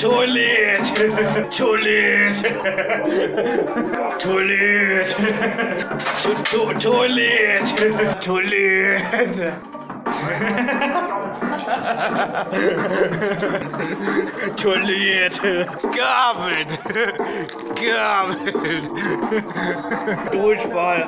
Toilette. Toilette. Toilette. To- Toilette. Toilette. Toilette. Gabeln. Gabeln. Durchfall.